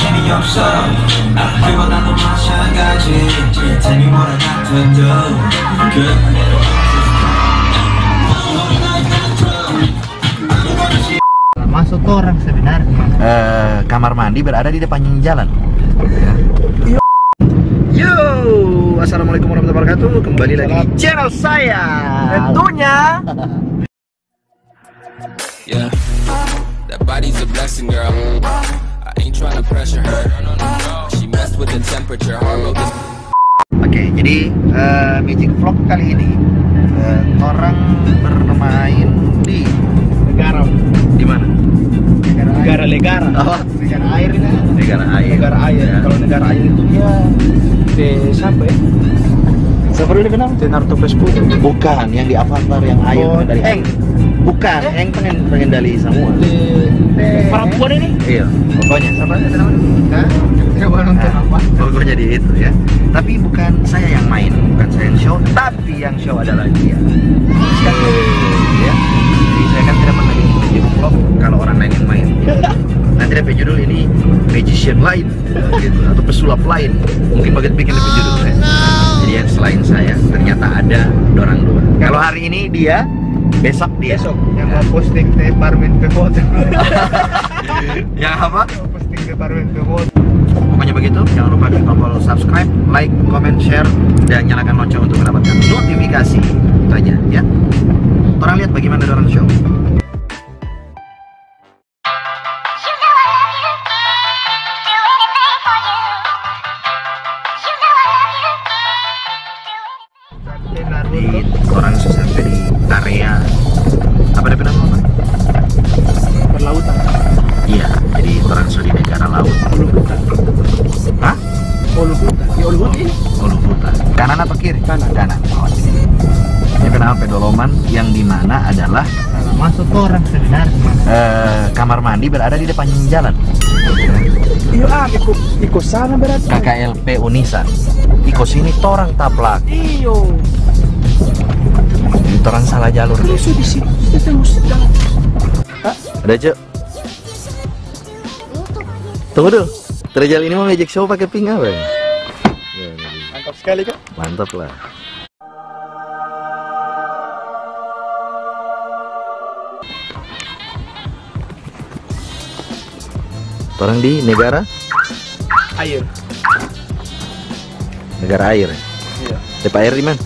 재미없어 아, 그건 나도 마찬가지 Tell me what I got to do 그대로 Masuk orang sebenarnya. Eh, kamar mandi berada di depan jalan. Ya. Yo, assalamualaikum warahmatullahi wabarakatuh. Kembali lagi di channel saya. Tentunya. Yeah, that body's a blessing, girl. Ain't trying to pressure her. She messed with the temperature. Hard mode this Oke, jadi eh, Magic Vlog kali ini eh, orang bermain di Negara di mana? negara negara. Oh, Negara air ini. negara air. Negara air. Ya. Kalau negara air itu dia di siapa ya? Siapa dulu kenal? Tenarto Vespucci. Bukan yang di Avatar yang air Oh, dari Eng. Bukan, Eng pengen pengendali semua. Perempuan ini. Iya, pokoknya siapa namanya? Hah? Nonton apa? Pokoknya di itu ya. Tapi bukan saya yang main, bukan saya yang show, tapi yang show adalah dia. Sekali ya. Jadi saya kan tidak pernah di vlog kalau orang lain yang main. Nanti ada judul ini magician lain gitu atau pesulap lain. Mungkin bagian bikin lebih judul ya. Jadi yang selain saya ternyata ada orang dua. Kalau hari ini dia, besok dia. Besok yang mau posting di Parmen ke foto. Yang apa? Posting di Parmen ke foto. Pokoknya begitu, jangan lupa klik tombol subscribe, like, comment, share, dan nyalakan lonceng untuk mendapatkan notifikasi. Itu aja ya. Orang lihat bagaimana orang show. Yang di mana adalah Masuk orang sebenarnya. eh, kamar mandi berada di depan jalan. Iya ah, ikut ikut sana berarti. KKLP Unisa. Iko sini torang taplak. Iyo. Torang salah jalur di sini kita mesti jalan. Ada cek. Tunggu dulu. Terjal ini mau magic show pakai pink apa ya? Ya, ini. Mantap sekali kan? Mantap lah. Orang di negara Air. negara air. ya? Iya. Depan air di mana?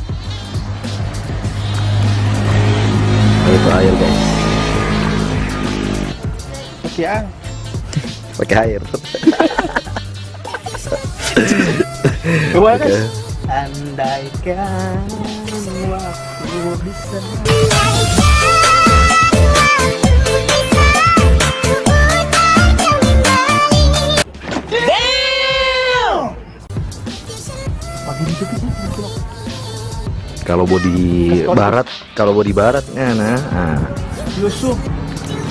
Itu air guys. Ah. Pakai air. Coba kan? Andaikan waktu bisa. Kalau body barat, kalau body barat nah, nah. Yusuf.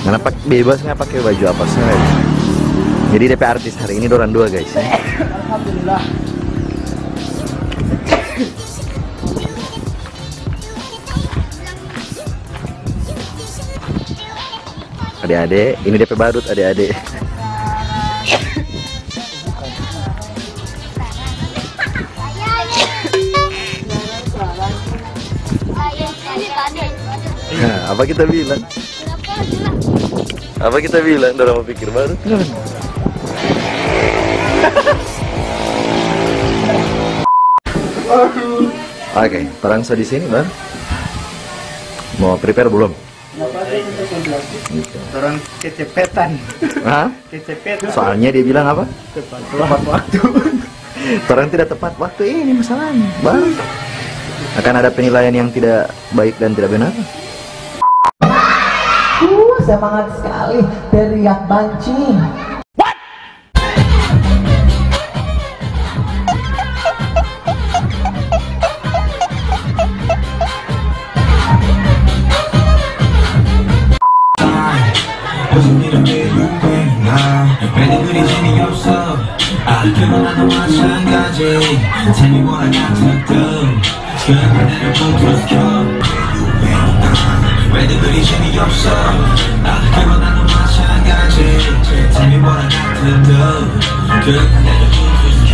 Karena pak bebas nggak pakai baju apa saja. Jadi DP artis hari ini Doran dua guys. Alhamdulillah. Adik-adik, ini DP badut adik-adik. Nah, apa kita bilang? Apa kita bilang? Doran mau pikir baru. Oke, perang so di sini, Bang. Mau prepare belum? Gitu. Orang kecepetan. Hah? Kecepetan. Soalnya dia bilang apa? Tepat tepat waktu. Orang tidak tepat waktu ini masalahnya. Bang. Akan ada penilaian yang tidak baik dan tidak benar. Uh, semangat sekali teriak banci. 무슨 하지 Tell me what I got to do 결국 나를 컨트롤시켜 왜들 그리 재미없어? 나도 나도 마찬가지. Tell me what I got to do 결국 나를 컨트롤시켜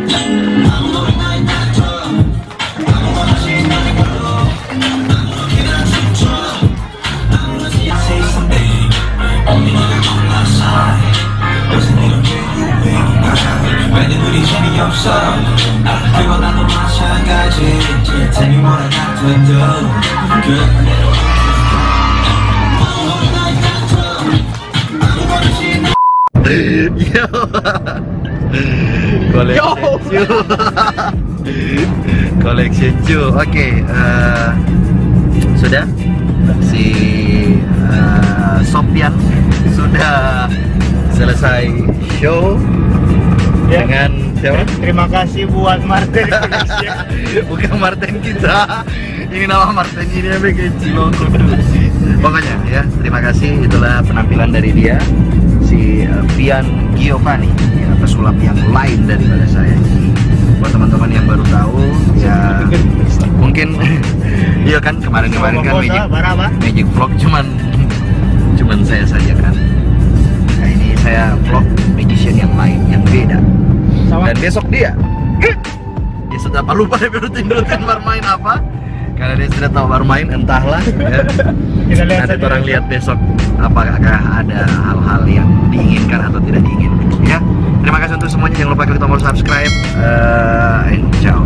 없어 그건 나도 마찬가지 Tell me what I got to do Good shoe. Collection shoe. Oke, eh, sudah si eh, Sopian sudah selesai show Ya. dengan siapa? Terima kasih buat Martin. Bukan Martin kita. Ini nama Martin ini yang bikin Pokoknya ya, terima kasih. Itulah penampilan dari dia si uh, Pian Giovanni ya, pesulap yang lain daripada saya. Buat teman-teman yang baru tahu ya mungkin iya kan kemarin-kemarin kan Magic. Magic Vlog cuman cuman saya saja kan. Nah ini saya vlog magician yang lain yang beda. Dan besok dia dia sudah apa lupa dia rutin-rutin bermain apa karena dia sudah tahu bermain entahlah ya. Kita lihat nanti orang lihat besok apakah ada hal-hal yang diinginkan atau tidak diinginkan ya. Terima kasih untuk semuanya. Jangan lupa klik tombol subscribe. Eh, and ciao